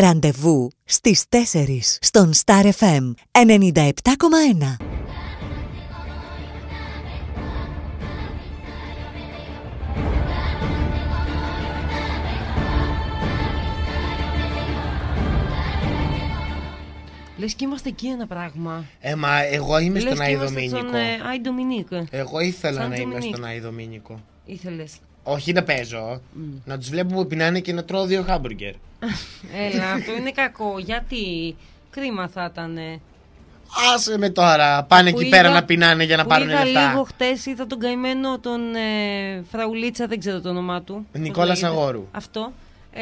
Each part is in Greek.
Ραντεβού στις 4 στον Star FM 97,1. Λες και είμαστε εκεί ένα πράγμα. Ε, μα εγώ είμαι Λες στον και Άι είμαστε Δομήνικο. Στον ε, Άι Ντομινίκ. Εγώ ήθελα Σαν να είμαι Ντομινίκ. στον Άι Δομήνικο. Ήθελες. Όχι να παίζω. Να τους βλέπω που πεινάνε και να τρώω δύο χάμπουργκερ. Έλα, αυτό είναι κακό. Γιατί κρίμα θα ήταν. Άσε με τώρα. Πάνε Που εκεί πέρα είδα- να πεινάνε για να που πάρουν είδα λεφτά. λίγο χτες, είδα τον καημένο τον ε, Φραουλίτσα, δεν ξέρω το όνομά του. Πώς Νικόλα λέγεται. Αγόρου. Αυτό. Ε,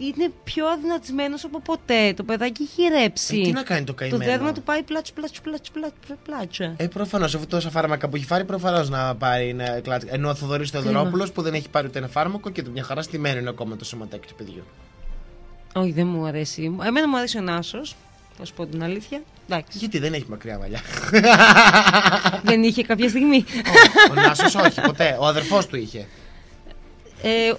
είναι πιο αδυνατισμένος από ποτέ. Το παιδάκι έχει ρέψει. Ε, τι να κάνει το το καημένο. δέρμα του πάει πλάτσο, πλάτσο, πλάτσο, πλάτσο, πλάτσο. Ε, προφανώς, αφού τόσα φάρμακα που έχει πάρει, προφανώς να πάρει να κλάτσει. Ενώ ο Θοδωρής Θεοδωρόπουλος που δεν έχει πάρει ούτε ένα φάρμακο και μια χαρά στημένο είναι ακόμα το σωματάκι του παιδιού. Όχι, δεν μου αρέσει. Εμένα μου αρέσει ο Νάσος. Θα σου πω την αλήθεια. Εντάξει. Γιατί δεν έχει μακριά μαλλιά; δεν είχε κάποια στιγμή. ο Νάσος όχι, ποτέ. Ο αδερφός του είχε. ε,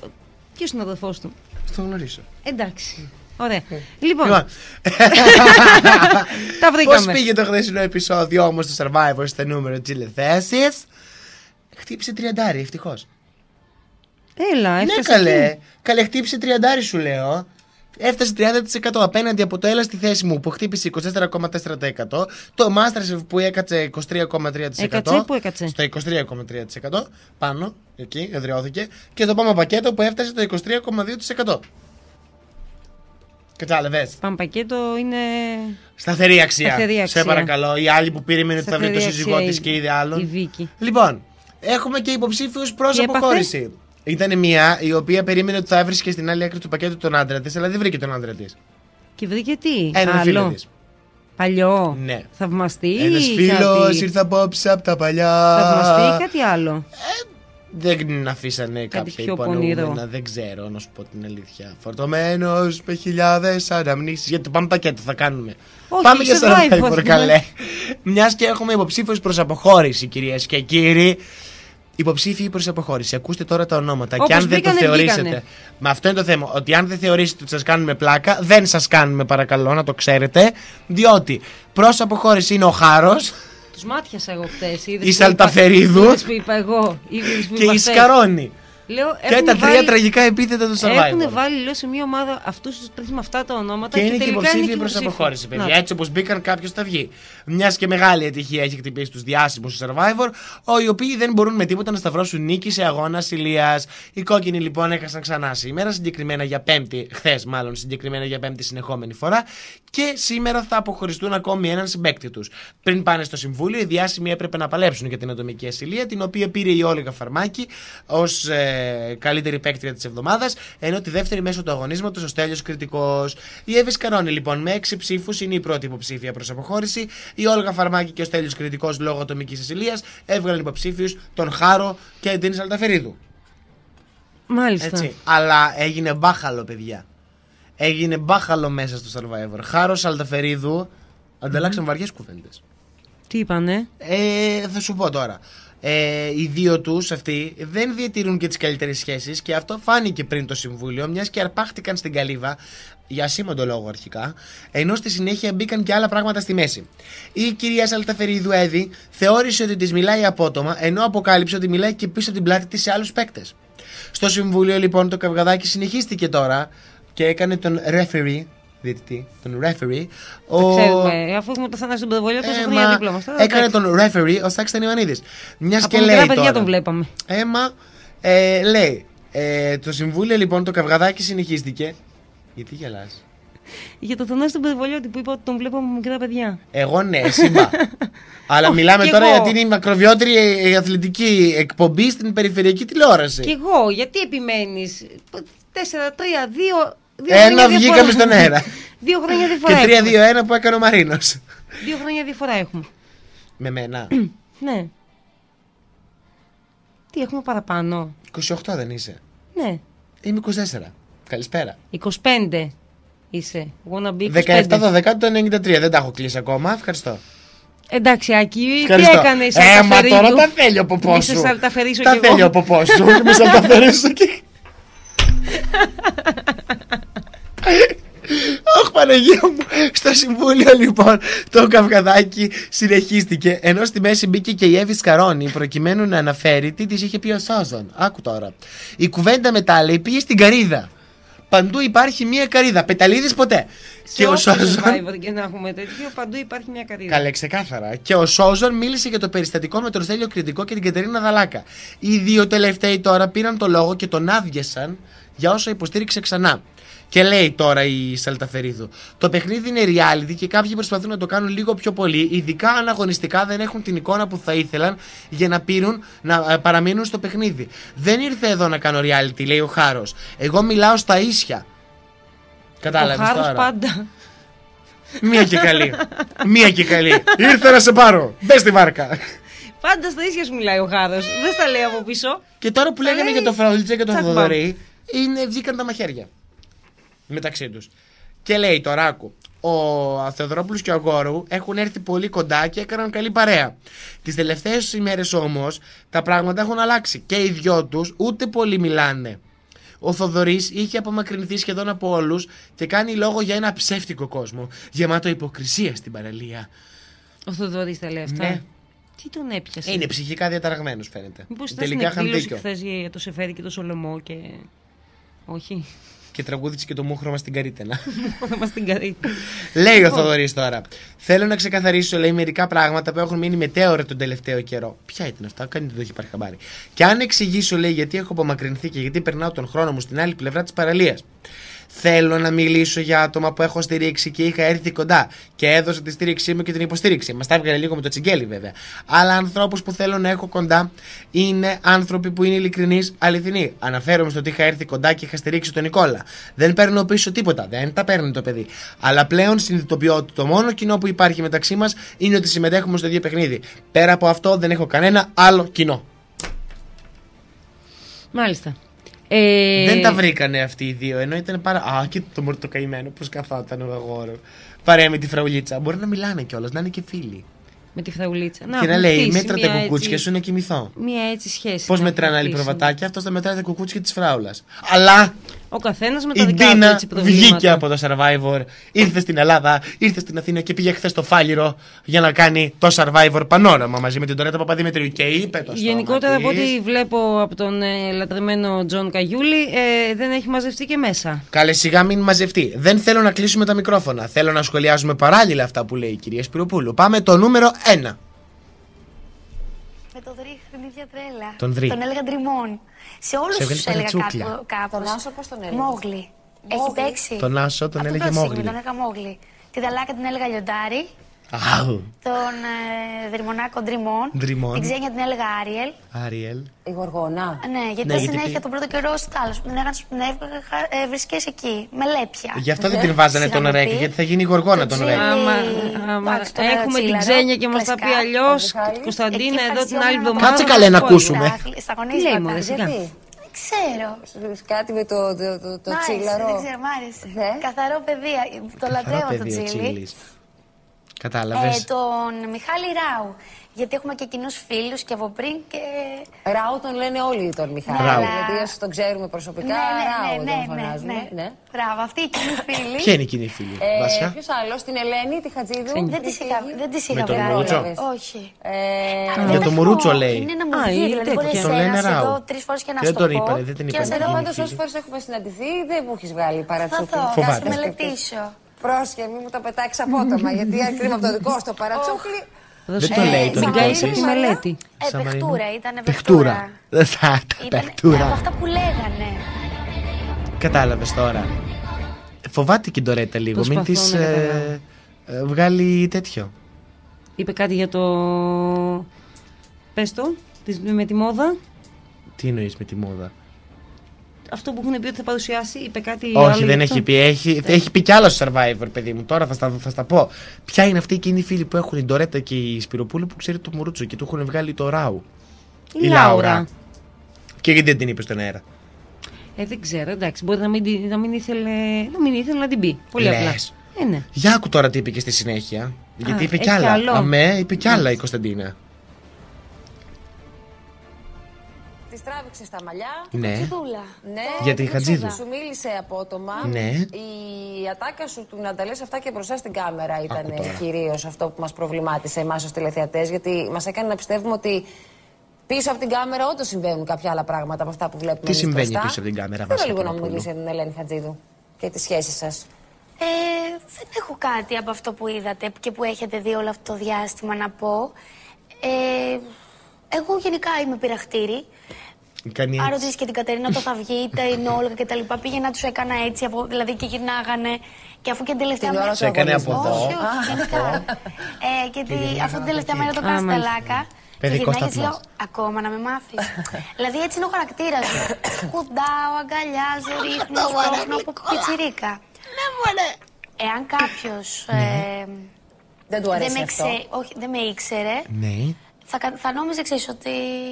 Ποιος είναι ο αδερφός του; Στο γνωρίσω. Εντάξει. Ωραία. Λοιπόν, Λοιπόν, τα Πώς βρήκαμε. πήγε το χθεσινό επεισόδιο όμως του Survivor στο νούμερο τηλεθέσει. Χτύπησε τριαντάρι, ευτυχώς. Έλα, Ναι, έφτασε καλέ. εκεί. Καλέ, χτύπησε τριαντάρι, σου λέω. Έφτασε 30% απέναντι από το έλα στη θέση μου που χτύπησε 24,4%. Το Masterchef που έκατσε 23,3%. Έκατσε, πού έκατσε; Στο 23,3%. Πάνω, εκεί, εδραιώθηκε. Και το πάμε πακέτο που έφτασε το 23,2%. Κατάλαβες; Πάμε πακέτο είναι. Σταθερή αξία. Σταθερή αξία. Σε παρακαλώ. Η άλλη που περίμενε ότι θα βρει το Σταθερή σύζυγό αξία της η- και είδε άλλον. η Βίκη. Λοιπόν, έχουμε και υποψήφιους προς Τι έπαθε; αποχώρηση. Ήταν μία η οποία περίμενε ότι θα έβρισκε στην άλλη άκρη του πακέτου τον άντρα της, αλλά δεν βρήκε τον άντρα της. Και βρήκε τι. Έναν άλλο; φίλο της. Παλιό; Ναι. Θαυμαστή. Ένας ή φίλος κάτι- ήρθε απόψε από τα παλιά. Θαυμαστή ή κάτι άλλο; Δεν αφήσανε κάποια πιο υπονοούμενα, πονηρό. δεν ξέρω να σου πω την αλήθεια. Φορτωμένος με χιλιάδες αναμνήσεις. Γιατί το πάμε πακέτο θα κάνουμε. Όχι, πάμε για survivor, Survivor, ναι. καλέ. Μιας και έχουμε υποψήφιου προς αποχώρηση, κυρίες και κύριοι. Υποψήφιοι προς αποχώρηση. Ακούστε τώρα τα ονόματα. Όπως και αν δεν το μπήκανε, θεωρήσετε. βγήκανε. Μα αυτό είναι το θέμα. Ότι αν δεν θεωρήσετε ότι σας κάνουμε πλάκα, δεν σας κάνουμε παρακαλώ να το ξέρετε. Διότι προς αποχώρηση είναι ο Χάρος Τους μάτιασα εγώ χτες. Η Σαλταφερίδου. που είπα εγώ. είδες που και είπα η χθες. Σκαρόνη. Λέω, Και έχουν τα τρία βάλει- τραγικά επίθετα του Survivor. Έχουν βάλει λέω, σε μια ομάδα αυτούς τους τρει με αυτά τα ονόματα Και είναι και τελικά υποψήφιοι και προς υποψήφιοι. αποχώρηση, παιδιά. Να. Έτσι όπως μπήκαν, κάποιος θα βγει. Μιας και μεγάλη ατυχία έχει χτυπήσει τους διάσημους του Survivor, ο- οι οποίοι δεν μπορούν με τίποτα να σταυρώσουν νίκη σε αγώνα ηλία. Οι κόκκινοι λοιπόν έχασαν ξανά σήμερα, συγκεκριμένα για πέμπτη, χθες μάλλον συγκεκριμένα για πέμπτη συνεχόμενη φορά. Και σήμερα θα αποχωριστούν ακόμη έναν συμπέκτη τους. Πριν πάνε στο συμβούλιο, οι διάσημοι έπρεπε να παλέψουν για την ατομική ασυλία, την οποία πήρε η Όλγα Φαρμάκη ως ε, καλύτερη παίκτρια της εβδομάδας, ενώ τη δεύτερη μέσω του αγωνίσματος ο Στέλιος Κριτικός. Η Εύης Καρόνη λοιπόν με έξι ψήφους είναι η πρώτη υποψήφια προς αποχώρηση. Η Όλγα Φαρμάκη και ο Στέλιος Κριτικός λόγω ατομική ασυλία έβγαλαν υποψήφιους τον Χάρο και την Σαλταφερίδου. Μάλιστα. Έτσι. Αλλά έγινε μπάχαλο, παιδιά. Έγινε μπάχαλο μέσα στο survivor. Χάρος Σαλταφερίδου ανταλλάξαν βαριές κουβέντες. Τι είπανε; Ε, θα σου πω τώρα. Ε, οι δύο τους αυτοί δεν διατηρούν και τις καλύτερες σχέσεις και αυτό φάνηκε πριν το συμβούλιο, μιας και αρπάχτηκαν στην καλύβα για ασήμαντο λόγο αρχικά, ενώ στη συνέχεια μπήκαν και άλλα πράγματα στη μέση. Η κυρία Σαλταφερίδου Εύη θεώρησε ότι της μιλάει απότομα, ενώ αποκάλυψε ότι μιλάει και πίσω από την πλάτη της σε άλλους παίκτες. Στο συμβούλιο λοιπόν το καυγαδάκι συνεχίστηκε τώρα και έκανε τον referee, διαιτητή, τον referee, Το ξέρουμε. Αφού έχουμε το θανάσι στον Πεδοβολιό, τόσο ε, χρόνια μα δίπλα μας. έκανε τον referee ο Στάκης Τανιβανίδης. Μιας Από και μικρά λέει παιδιά τώρα, τον βλέπαμε. Έμα, ε, λέει, ε, το συμβούλιο λοιπόν το καυγαδάκι συνεχίστηκε. Γιατί γελάς; Για το θανάσι στον Πεδοβολιό που είπα ότι τον βλέπαμε με μικρά παιδιά. Εγώ ναι, εσύ μπα. Αλλά Όχι, μιλάμε κι τώρα εγώ. γιατί είναι η μακροβιότερη ε, αθλητική εκπομπή στην περιφερειακή τηλεόραση. Κι εγώ, γιατί επιμένεις; Τέσσερα, τρία, δύο. δύο Ένα χρόνια βγήκαμε διαφορά. στον αέρα. δύο χρόνια Και διαφορά. έχουμε. 3-2-1 που έκανε ο Μαρίνος. Δύο χρόνια διαφορά έχουμε. Με μένα. Ναι. Τι έχουμε παραπάνω; 28 δεν είσαι. Ναι. Είμαι 24. Καλησπέρα. 25 είσαι. Wanna be 17 25. 12 το 93. Δεν τα έχω κλείσει ακόμα. Ευχαριστώ. Εντάξει, Άκη, τι Ευχαριστώ. έκανες η Ε, μα Σαλταφερίδου. τώρα τα θέλει ο ποπός Μη σου. σε σαλταφερίσω Τα κι θέλει εγώ. ο ποπός σου. Μη σαλταφερίσω κι Παναγία μου. Στο συμβούλιο λοιπόν το καυγαδάκι συνεχίστηκε. Ενώ στη μέση μπήκε και η Εύη Σκαρόνη προκειμένου να αναφέρει τι της είχε πει ο Σόζον. Άκου τώρα. Η κουβέντα μετά λέει πήγε στην καρίδα. Παντού υπάρχει μία καρίδα. Πεταλίδης ποτέ. Σε όποιο survivor και να έχουμε τέτοιο, παντού υπάρχει μια καρίδα. Καλέ, ξεκάθαρα. Και ο Σόζον μίλησε για το περιστατικό με τον Στέλιο Κριτικό και την Κατερίνα Δαλάκα. Οι δύο τελευταίοι τώρα πήραν το λόγο και τον άδειασαν για όσα υποστήριξε ξανά. Και λέει τώρα η Σαλταφερίδου: Το παιχνίδι είναι reality και κάποιοι προσπαθούν να το κάνουν λίγο πιο πολύ, ειδικά αν αγωνιστικά δεν έχουν την εικόνα που θα ήθελαν για να, πήρουν, να ε, παραμείνουν στο παιχνίδι. Δεν ήρθε εδώ να κάνω reality, λέει ο Χάρος. Εγώ μιλάω στα ίσια. Κατάλαβες. Ο Χάρος τώρα; πάντα. Μία και καλή. Μία και καλή. Ήρθε να σε πάρω. Μπες στη βάρκα. Πάντα στα ίσια σου μιλάει ο Χάρος. Δεν στα λέει από πίσω. Και τώρα που λέγαμε λέει, για το Φραουλίτσα και τον τσακ, Θοδωρή, είναι, βγήκαν τα μαχαίρια μεταξύ τους. Και λέει τώρα, άκου, ο Θεοδρόπουλο και ο Αγόρου έχουν έρθει πολύ κοντά και έκαναν καλή παρέα. Τις τελευταίες ημέρες όμως τα πράγματα έχουν αλλάξει και οι δυο τους ούτε πολύ μιλάνε. Ο Θοδωρής είχε απομακρυνθεί σχεδόν από όλους και κάνει λόγο για ένα ψεύτικο κόσμο, γεμάτο υποκρισία στην παραλία. Ο Θοδωρής τα λέει αυτά. Ναι. Τι τον έπιασε; Είναι ψυχικά διαταραγμένος, φαίνεται. Μήπως ήταν Τελικά στην είχαν εκδήλωση δίκιο. χθες για το Σεφέρι και το Σολομό και... Όχι. Και τραγούδισε και το μούχρωμα στην καρίτενα. Θα μας την καρύτη. λέει ο Θοδωρής τώρα. Θέλω να ξεκαθαρίσω, λέει, μερικά πράγματα που έχουν μείνει μετέωρα τον τελευταίο καιρό. Ποια ήταν αυτά, κανείς δεν το έχει πάρει χαμπάρι. Και αν εξηγήσω, λέει, γιατί έχω απομακρυνθεί και γιατί περνάω τον χρόνο μου στην άλλη πλευρά της παραλίας. Θέλω να μιλήσω για άτομα που έχω στηρίξει και είχα έρθει κοντά και έδωσα τη στήριξή μου και την υποστήριξη. Μας τα έβγαλε λίγο με το τσιγκέλι, βέβαια. Αλλά ανθρώπους που θέλω να έχω κοντά είναι άνθρωποι που είναι ειλικρινείς, αληθινοί. Αναφέρομαι στο ότι είχα έρθει κοντά και είχα στηρίξει τον Νικόλα. Δεν παίρνω πίσω τίποτα. Δεν τα παίρνει το παιδί. Αλλά πλέον συνειδητοποιώ ότι το μόνο κοινό που υπάρχει μεταξύ μας είναι ότι συμμετέχουμε στο ίδιο παιχνίδι. Πέρα από αυτό δεν έχω κανένα άλλο κοινό. Μάλιστα. Ε, Δεν τα βρήκανε αυτοί οι δύο, ενώ ήταν πάρα. Α, και το μωρό το καημένο, πώς καθόταν ο αγόρο. Παρέα με τη φραουλίτσα. Μπορεί να μιλάνε κιόλας, να είναι και φίλοι. Με τη φραουλίτσα. και να έχουν λέει: χτίσει Μέτρα τα μια κουκούτσια έτσι- σου να κοιμηθώ. Μια έτσι σχέση. Πώς να μετράνε έχουν άλλοι χτίσει. προβατάκια, αυτός θα μετράει τα κουκούτσια της φράουλας. Αλλά Ο καθένας με τα η δικά του Ντίνα έτσι προβλήματα. βγήκε από το Survivor, ήρθε στην Ελλάδα, ήρθε στην Αθήνα και πήγε χθες στο Φάληρο για να κάνει το Survivor πανόραμα μαζί με την Ντορέττα Παπαδημητρίου. Και είπε το στόμα Γενικότερα από της. ό,τι βλέπω από τον ε, λατρεμένο Τζον Καγιούλη ε, δεν έχει μαζευτεί και μέσα. Καλέ, σιγά μην μαζευτεί. Δεν θέλω να κλείσουμε τα μικρόφωνα. Θέλω να σχολιάζουμε παράλληλα αυτά που λέει η κυρία Σπυροπούλου. Πάμε το νούμερο 1. Με το Δρύ είχα την ίδια τρέλα. Τον Δρύ. Τον έλεγα Ντριμόν. Σε όλους Σε τους έβγαλε έλεγα παρατσούκλια. κάπου. κάπως. Τον Άσο πώς τον έλεγες; Μόγλι. Έχει παίξει. Τον Άσο τον Αυτό έλεγε το Μόγλι. σύγχρονο, Τον έλεγα Μόγλι. Τη Δαλάκα την έλεγα Λιοντάρι. Αου. Τον ε, Δρυμονάκο Ντριμόν. Ντριμόν. Την Ξένια την έλεγα Άριελ. Άριελ. Η Γοργόνα. Ναι, γιατί Ναι, γιατί συνέχεια πήγε- τον πρώτο καιρό στο άλλο. Την έλεγα την έβγα- ε, βρισκές εκεί. Με λέπια. Γι' αυτό δεν την βάζανε τον Είχαμε Ρέκ, πει. γιατί θα γίνει η γοργόνα τον Τζίλι. Ρέκ. Άμα, Ε, άμα εντάξει, τώρα έχουμε την τσίλαρο, Ξένια και μας τα πει κλασικά. αλλιώς, Ο Μιχάλης. Κωνσταντίνα Εκεί εδώ την άλλη φασιζόμενο εβδομάδα. Κάτσε θα καλέ μας να πω ακούσουμε. όλα. Στα- Στα Τι λέει, γονίσματα. μωρέ, σιγά. Γιατί; Δεν ξέρω. Κάτι με το, το, το, το Μ' άρεσε, τσίλαρο. Δεν ξέρω, μ' άρεσε. Ναι. Καθαρό παιδί. Το λατρεύω το παιδί ο Τσίλι. Τσίλης. Κατάλαβες; Ε, τον Μιχάλη Ράου. Γιατί έχουμε και κοινούς φίλους και από πριν και. Ράου τον λένε όλοι τον Μιχάλη. Ράου. Γιατί όσοι τον ξέρουμε προσωπικά, Ράου τον φωνάζουμε. Ναι. Μπράβο, αυτή η κοινή φίλη. Ποια είναι εκείνη η φίλη, Ε, Βάσια; Ποιος άλλος, την Ελένη, τη Χατζίδου; Δεν τη είχα, δεν τις είχα Με τον βγάλει. Μουρούτσο; Όχι. Ε, Δεν Για τα το έχω. Μουρούτσο λέει. Είναι ένα Α, μουδί, είναι δηλαδή τέτοια. μπορεί Τον εσένα λένε να σε Ράου. δω τρεις φορές και να Δεν σου τον το πω. είπανε, δεν την και είπανε. να σε Εδώ δω πάντως φίλη. όσες φορές έχουμε συναντηθεί, δεν μου έχεις βγάλει Θα παρατσούκλι. δω, θα Φοβάται. σε μελετήσω. Πρόσχε, μην μου τα πετάξεις απότομα, γιατί αν κρίμα από το δικό στο παρατσούκλι. Δώσε το μου. λέει το Μην δικό κάνεις της. από τη μελέτη. Ε, Σαν παιχτούρα, Μαρίνο. ήταν Παιχτούρα. παιχτούρα. Δεν θα τα Ήταν παιχτούρα. από αυτά που λέγανε. Κατάλαβες τώρα. Φοβάται και η Ντορέτα λίγο. Μην της Προσπαθώ να καταλάβω. βγάλει τέτοιο. Είπε κάτι για το. Πες το, της- με τη μόδα. Τι εννοείς με τη μόδα; Αυτό που έχουν πει ότι θα παρουσιάσει, είπε κάτι. Όχι, άλλο δεν γι' έχει αυτό; πει. Έχει, έχει πει κι άλλο survivor, παιδί μου. Τώρα θα στα, θα στα πω. Ποια είναι αυτή εκείνη οι φίλοι που έχουν η Ντορέτα και η Σπυροπούλη που ξέρει το Μουρούτσο και του έχουν βγάλει το Ράου. Η Λάουρα. Και γιατί δεν την είπε στον αέρα; Ε, δεν ξέρω, εντάξει. Μπορεί να μην, τη- να μην, ήθελε, να μην ήθελε να την πει. Πολύ απλά. Λες. Ε, ναι. Για άκου τώρα τι είπε και στη συνέχεια. Γιατί είπε έχει κι άλλα. άλλο. Αμέ, είπε κι άλλα η Κωνσταντίνα. Της τράβηξε στα μαλλιά. Ναι. Τσιδούλα. Ναι, Γιατί η Χατζίδου. Σου μίλησε απότομα. Ναι. Η ατάκα σου του να τα λες αυτά και μπροστά στην κάμερα ήταν κυρίως αυτό που μας προβλημάτισε εμάς ως τηλεθεατές. Γιατί μας έκανε να πιστεύουμε ότι πίσω από την κάμερα όντως συμβαίνουν κάποια άλλα πράγματα από αυτά που βλέπουμε. Τι εμείς συμβαίνει μπροστά. πίσω από την κάμερα, Θέλω Βάση λίγο να μου Παπαδοπούλου. μιλήσει για την Ελένη Χατζίδου και τις σχέσεις σας. Ε, δεν έχω κάτι από αυτό που είδατε και που έχετε δει όλο αυτό το διάστημα να πω. Ε, εγώ γενικά είμαι πειραχτήρι. Κάνει Αν έτσι. ρωτήσει και την Κατερίνα το θα βγει, τα είναι Όλγα και τα λοιπά. Πήγαινα τους έκανα έτσι, από, δηλαδή και γυρνάγανε. Και αφού και την τελευταία Την ώρα μέρα. τους έκανε αγωνισμού. από εδώ. Όχι, όχι, γενικά. ε, και τη, αφού την τελευταία μέρα το Α, κάνεις στα μάλιστα. λάκα. Και Παιδικό γυρνάει και της σταθμός. λέω, ακόμα να με μάθεις. δηλαδή έτσι είναι ο χαρακτήρας μου. Κουντάω, αγκαλιάζω, ρίχνω, στόχνω από πιτσιρίκα. Εάν κάποιος. Ναι. Ε, Δεν του δεν αρέσει με, αυτό. ξέ, όχι, δεν με ήξερε, Ναι. θα, κα- θα νόμιζε εξής ότι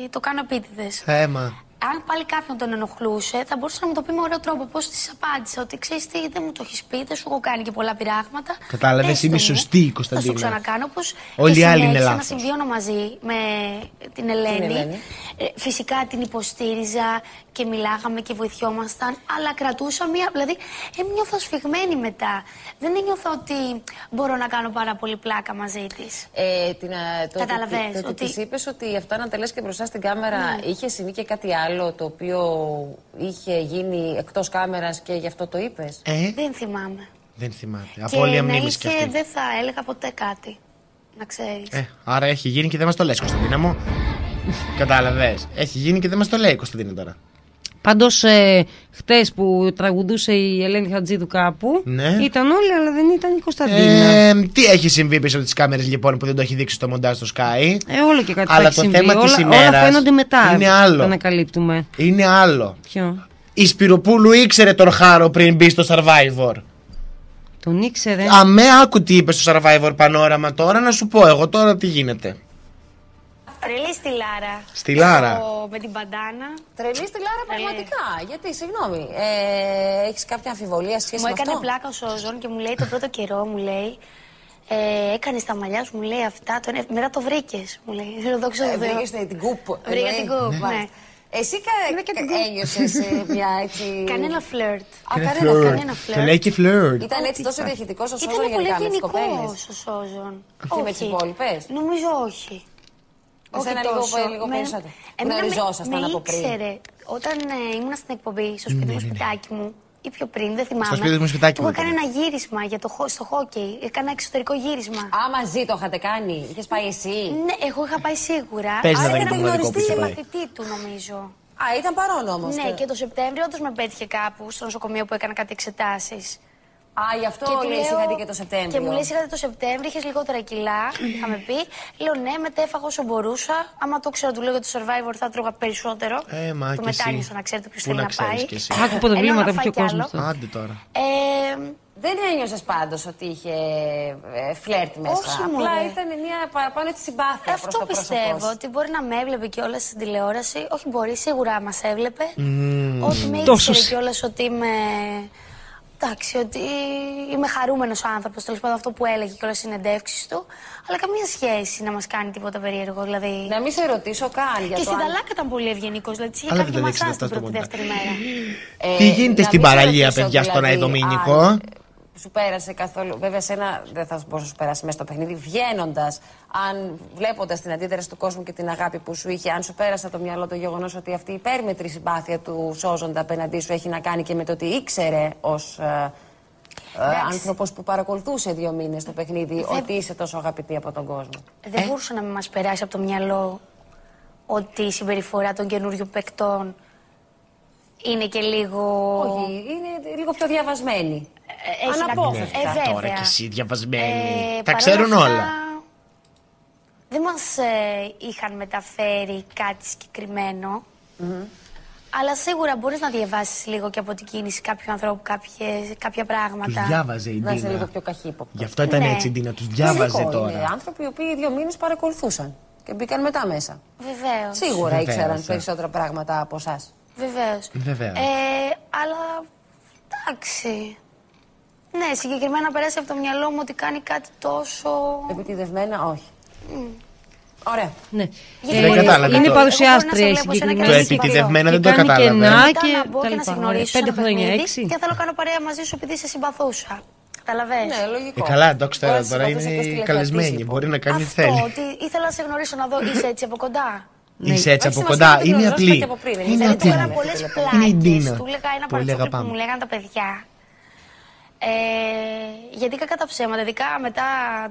το κάνω επίτηδες. Θέμα. Αν πάλι κάποιον τον ενοχλούσε, θα μπορούσε να μου το πει με ωραίο τρόπο. Πώς της απάντησα, ότι ξέρεις τι, δεν μου το έχεις πει, δεν σου έχω κάνει και πολλά πειράγματα. Κατάλαβες, Έστω είμαι μου, σωστή, Θα Κωνσταντίνα. σου ξανακάνω πως. Όλοι οι άλλοι είναι να λάθος. συμβίωνα μαζί με την Ελένη. Ελένη. Ε, φυσικά την υποστήριζα και μιλάγαμε και βοηθιόμασταν, αλλά κρατούσα μία. Δηλαδή, ένιωθα σφιγμένη μετά. Δεν ένιωθα ότι μπορώ να κάνω πάρα πολύ πλάκα μαζί της. Ε, την, α, το, Καταλαβες, ότι, το ότι ότι- της είπες ότι αυτά να τα λες και μπροστά στην κάμερα είχε συμβεί και κάτι άλλο το οποίο είχε γίνει εκτός κάμερας και γι' αυτό το είπες; Ε, Δεν θυμάμαι. δεν θυμάται. Και Απόλυα να μνήμης κι είχε, αυτή. δεν θα έλεγα ποτέ κάτι. Να ξέρεις. Ε, άρα έχει γίνει και δεν μας το λες, Κωνσταντίνα μου. Κατάλαβες. Έχει γίνει και δεν μας το λέει η Κωνσταντίνα τώρα. Πάντως, ε, χτες που τραγουδούσε η Ελένη Χατζίδου κάπου, Ναι. ήταν όλοι, αλλά δεν ήταν η Κωνσταντίνα. Ε, τι έχει συμβεί πίσω από τις κάμερες λοιπόν που δεν το έχει δείξει στο μοντάζ στο Sky; Ε, όλο και κάτι Αλλά θα έχει το συμβεί. θέμα της όλα, όλα ημέρας φαίνονται μετά. είναι άλλο. Το ανακαλύπτουμε. Είναι άλλο. Ποιο; Η Σπυροπούλου ήξερε τον Χάρο πριν μπει στο Survivor. Τον ήξερε; Αμέ, άκου τι είπε στο Survivor Πανόραμα τώρα να σου πω εγώ τώρα τι γίνεται. Τρελή στη Λάρα. Στη Λάρα. Ο- με την παντάνα. Τρελή στη Λάρα πραγματικά. Γιατί, συγγνώμη, ε, έχεις κάποια αμφιβολία σε σχέση Μου με έκανε αυτό; πλάκα ο Σόζον και μου λέει τον πρώτο καιρό, μου λέει. Ε, έκανε τα μαλλιά σου, μου λέει αυτά. Τον, ε, μετά το βρήκες, μου λέει. Θέλω δόξα Ε, τω Θεώ. βρήκες την κούπ. Βρήκα εννοεί. την κούπ, ναι. Εσύ κα, Βρήκα την κα- κούπ. ένιωσες ε, μια έτσι... Κανένα φλερτ. Α, κανένα Flirt. κανένα Το φλερτ. λέει και φλερτ. Ήταν έτσι τόσο διαχειτικός ο Ήταν Σόζον πολύ γενικά με τις γενικό κοπέλες; ο Σόζον. Και με τις Όχι. υπόλοιπες; Νομίζω όχι. Εσένα Όχι λίγο- τόσο. λίγο Με- περισσότερο. Εμένα με- Γνωριζόσασταν με από πριν. ήξερε. Όταν ε, ήμουν στην εκπομπή, στο σπίτι μου, σπιτάκι μου, ή πιο πριν, δεν θυμάμαι. σπίτι μου, σπιτάκι του μου είχα κάνει ήταν. ένα γύρισμα για το, χο- στο χόκεϊ. Έκανα εξωτερικό γύρισμα. Α, μαζί το είχατε κάνει. Είχες πάει εσύ. Ναι, εγώ είχα πάει σίγουρα. Πες να Άρα δεν ήταν είναι μοναδικό που γνωριστή είσαι σε πάει. μαθητή του, νομίζω. Α, ήταν παρόν όμως. Ναι, και το Σεπτέμβριο όντως με πέτυχε κάπου στο νοσοκομείο που έκανα κάτι εξετάσεις. Α, γι' αυτό του λέει λέω- είχατε και το Σεπτέμβριο. Και μου λέει είχατε το Σεπτέμβριο, είχες λιγότερα κιλά. είχαμε πει. Λέω ναι, μετά έφαγα όσο μπορούσα. Άμα το ξέρω, του λέω για το survivor θα τρώγα περισσότερο. Ε, μα του και εσύ. μετάνιωσα να ξέρετε ποιος Πού θέλει να να, ξέρεις πάει. κι εσύ. Άκου από τα Ενώ βλήματα να που είχε φάει ο κι άλλο. κόσμο. Άντε τώρα. Ε, Δεν ένιωσες πάντως ότι είχε ε, φλερτ μέσα; Όχι, Απλά μωρέ. ήταν μια παραπάνω έτσι συμπάθεια. προς αυτό το πρόσωπό πιστεύω. σου. Ότι μπορεί να με έβλεπε κιόλας στην τηλεόραση. Όχι, μπορεί, σίγουρα μας έβλεπε. Ότι με Τόσος ήξερε σ- κιόλας ότι είμαι. Εντάξει, ότι είμαι χαρούμενος άνθρωπος. Τέλος πάντων, αυτό που έλεγε κιόλα στι συνεντεύξεις του. Αλλά καμία σχέση να μας κάνει τίποτα περίεργο. Δηλαδή. Να μην σε ρωτήσω καν για Και το στην αν- Ταλάκα ήταν πολύ ευγενικός. Δηλαδή, είχε Αλλά κάνει δεν και τα δείξατε μασά την αυτά στο πρώτη μοντάζ. δεύτερη μέρα. Ε, Τι γίνεται να στην μην σε παραλία, ρωτήσω, παιδιά, στον δηλαδή, Αϊδομήνικο; αν Σου πέρασε καθόλου. Βέβαια, σένα δεν θα μπορούσε να σου περάσει μέσα στο παιχνίδι. Βγαίνοντας, αν βλέποντας την αντίδραση του κόσμου και την αγάπη που σου είχε, αν σου πέρασε από το μυαλό το γεγονός ότι αυτή η υπέρμετρη συμπάθεια του σώζοντα απέναντί σου έχει να κάνει και με το ότι ήξερε ως ε, άνθρωπος που παρακολουθούσε δύο μήνες το παιχνίδι ότι είσαι τόσο αγαπητή από τον κόσμο. Δεν Ε; μπορούσε να μας περάσει από το μυαλό ότι η συμπεριφορά των καινούριων παικτών είναι και λίγο. Όχι, είναι λίγο πιο διαβασμένη. Ε, έχει να- Αναπόφευκτα. Ε, βέβαια. Τώρα κι εσύ διαβασμένη. Ε, Τα παρόλα ξέρουν αυτά, όλα. Δεν μας ε, είχαν μεταφέρει κάτι συγκεκριμένο. Αλλά σίγουρα μπορείς να διαβάσεις λίγο και από την κίνηση κάποιου ανθρώπου κάποιες, κάποια Τους πράγματα. διάβαζε η Να είσαι λίγο Ντίνα. πιο καχύποπτος. Γι' αυτό ήταν Ναι. έτσι η Ντίνα. Τους διάβαζε Λογικό, Είναι τώρα. άνθρωποι οι οποίοι δύο μήνες παρακολουθούσαν και μπήκαν μετά μέσα. Βεβαίως. Σίγουρα Βεβαίως, ήξεραν ε. περισσότερα πράγματα από εσάς. Βεβαίως. Βεβαίως. Ε, αλλά εντάξει. Ναι, συγκεκριμένα περάσει από το μυαλό μου ότι κάνει κάτι τόσο. Επιτιδευμένα, όχι. Ωραία. Ναι. Γιατί Δεν Ε, κατάλαβα είναι το- παρουσιάστρια η Εγώ μπορεί να σε βλέπω σε ένα Το συγκεκριμένη. κρασί επιτιδευμένα Και δεν το κάνει κατάλαβα. κενά. Μετά και να μπω τα και να λοιπά. σε γνωρίσω Πέντε σε ένα χρόνια, παιχνίδι έξι. Και θέλω να κάνω παρέα μαζί σου επειδή σε συμπαθούσα. Καταλαβες. Ναι, λογικό. Ε, καλά, εντάξει τώρα, Μπορεί να τώρα συμπαθούσε και είναι στη καλεσμένη. Λευκαρτή, Μπορεί να κάνει ό,τι Αυτό, θέλει. ότι ήθελα να σε γνωρίσω να δω, είσαι έτσι από κοντά; Είσαι έτσι Όχι, από σημασία κοντά. ότι την Είναι γνωρίζουμε απλή. και από πριν. Εμείς Είναι δεν Δηλαδή του απλή. έκανα Τίνο. πολλές Είναι η πλάκε. Ντίνα. Του έλεγα ένα Πολύ παρατσούκλι που αγαπάμε. μου λέγανε τα παιδιά. Ε, γιατί κακά τα ψέματα, ειδικά μετά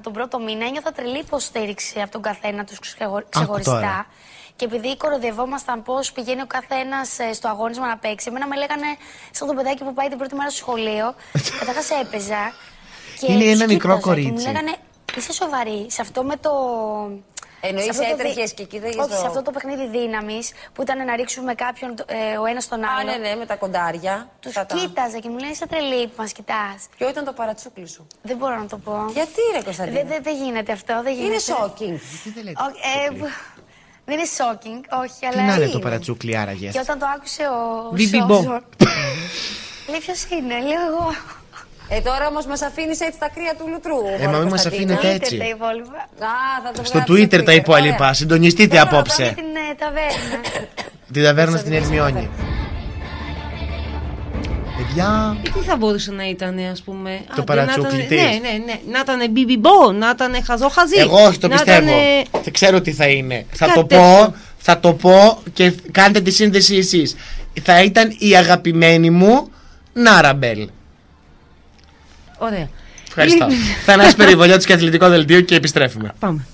τον πρώτο μήνα ένιωθα τρελή υποστήριξη από τον καθένα τους ξεχωριστά. τώρα. Και επειδή κοροϊδευόμασταν πώς πηγαίνει ο καθένας στο αγώνισμα να παίξει, εμένα με λέγανε σαν το παιδάκι που πάει την πρώτη μέρα στο σχολείο. Καταρχάς έπαιζα. Και Είναι τους ένα μικρό κοίταζα Και κορίτσι. μου λέγανε Είσαι σοβαρή σε αυτό με το. Εννοείς σε αυτό το έτρεχες δι- και κοίταγες Όχι, το- σε αυτό το παιχνίδι δύναμης που ήταν να ρίξουμε κάποιον ε, ο ένας τον Α, άλλο. ναι, ναι, με τα κοντάρια. Τους Τα- τα- κοίταζα και μου λέει Είσαι τρελή που μας κοιτάς. Ποιο ήταν το παρατσούκλι σου. Δεν μπορώ να το πω. Γιατί ρε Κωνσταντίνα. Δεν δεν- δεν γίνεται αυτό. Δεν γίνεται. Είναι shocking. Όχι, ε, που- δεν είναι shocking, όχι, Τι αλλά. να είναι το είναι. παρατσούκλι άραγες; Και όταν το άκουσε ο. Μπιμπιμπο. Σόζο, Λέει ποιος είναι, λέω εγώ. Ε, τώρα όμως μας αφήνεις έτσι τα κρύα του λουτρού. Ε, μα μην μας Κωνσταντίνα. αφήνετε Δείτε έτσι. τα υπόλοιπα. Α, θα το Στο βγάλεις Twitter τα υπόλοιπα. Ωραία. Συντονιστείτε Θέλω να απόψε. πάμε την ε, ταβέρνα. Την ταβέρνα στην Ερμιόνη. Παιδιά, Ε, Τι θα μπορούσε να ήταν, ας πούμε; άντε, να παρατσούκλι ήταν- της. Ναι, ναι, ναι. Να ήταν μπιμπιμπο, να ήταν χαζό χαζί. εγώ όχι το να πιστεύω. ήτανε- Δεν ξέρω τι θα είναι. Θα Κάτι το τέτοιο. πω, θα το πω και κάντε τη σύνδεση εσείς. Θα ήταν η αγαπημένη μου Νάραμπελ. Ωραία. Ευχαριστώ. Λοιπόν, θα είναι ένα περιβολιό τη και αθλητικό δελτίο και επιστρέφουμε. Πάμε.